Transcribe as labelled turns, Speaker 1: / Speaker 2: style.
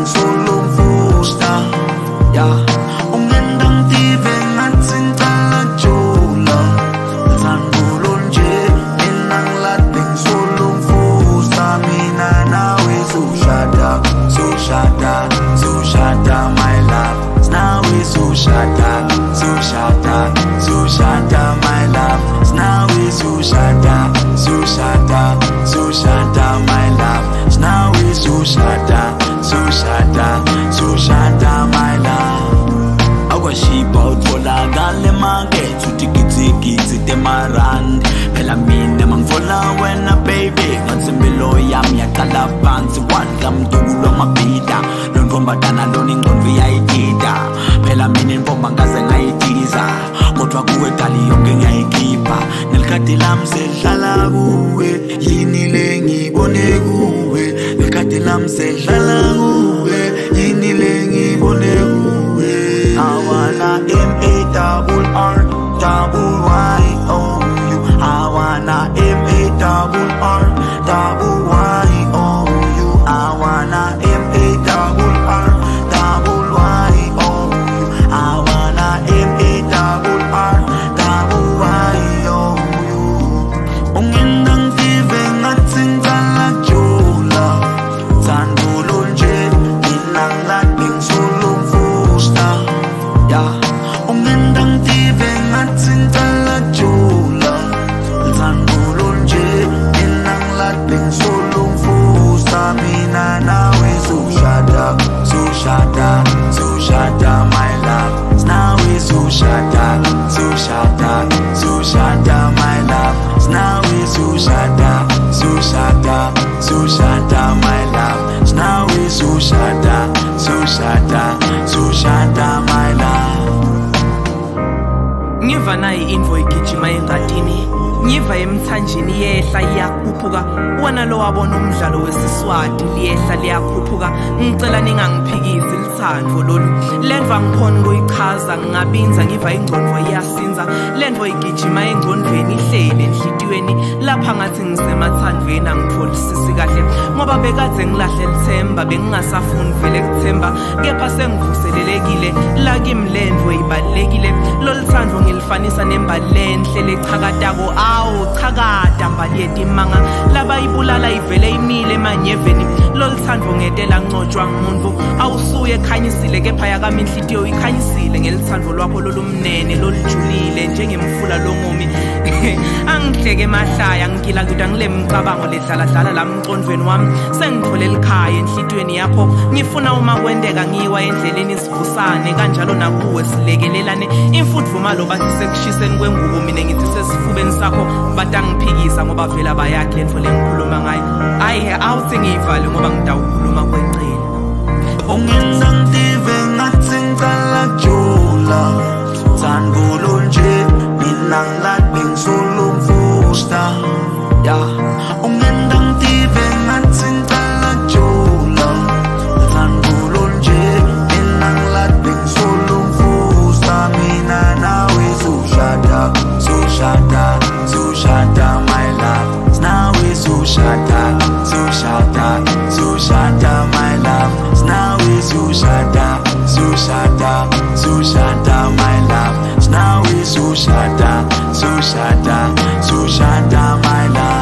Speaker 1: tan solo market temarandi phela mina mangifola wena baby. Ngathi impilo yami yaqala phansi wadla mduku lwamabhida lontombadana lona ingqondo iyayidida phela mina impomba ngaze ngayitiza kodwa kuwe dali yonke ngiyayikhipha. Nelikhadi lami sedlala kuwe yini le ngibone kuwe? Nelikhadi lami sedlala sushada sushada my love. Nawe sushada sushada sushada my love. Nawe sushada sushada sushada my love.
Speaker 2: Ngiva nayi info igijima engadini. Ngiva emthanjeni yehla iyakhuphuka. Wona lo wabona umdlalo wesiswati liyehla liyakhuphuka. Ngicela ningangiphikisi lithando lolu lendva ngikhona ukuyichaza ngingabinza ngiva ingcondvo iyasinza lendvo igijima engcondvweni ihlele enhlitiyweni lapha ngathi ngisemathandweni angitholisisi kahle. Ngoba bekadze ngilahle lithemba bengingasafuni vele kuthemba kepha sengivuselelekile. Lakimi lendvo ibalulekile lolithando ngilifanisa nembali lenhle lechakatako awu chakata mbali yetimanga labayibulala ivele imile emanyeveni lolithando ngetela ncotshwa ngumuntu. Awusuye ekhanyisile kepha yakami inhlitiyo ikhanyisile ngelithando lwakho lolumnene lolijulile njengemfula longomi angihleke emahlaya ngigila kuda ngile mcabango ledlaladlala la mcondvweni wami. Sengithole likhaya enhlitiyweni yakho. Ngifuna uma kwenteka ngiwa endleleni sivusane kanjalo nakuwe silekelelane. Sekushiseni kwengubo mina ngithi sesifubeni sakho. Ngoba vela bayakhe lengikhuluma ngayo awuthi ngiyivale ngoba ngidawukhuluma kweqile
Speaker 1: ungenza ngitive ngathi ngicala nje mina ngisolo Sushanta, Sushanta, my love. Now we Sushanta, Sushanta, Sushanta, my love.